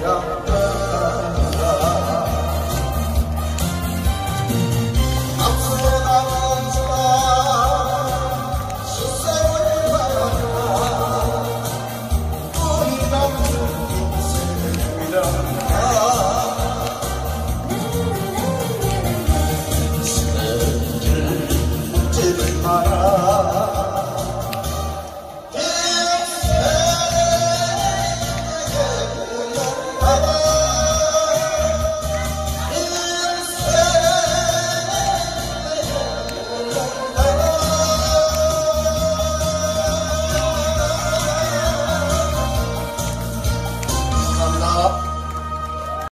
لا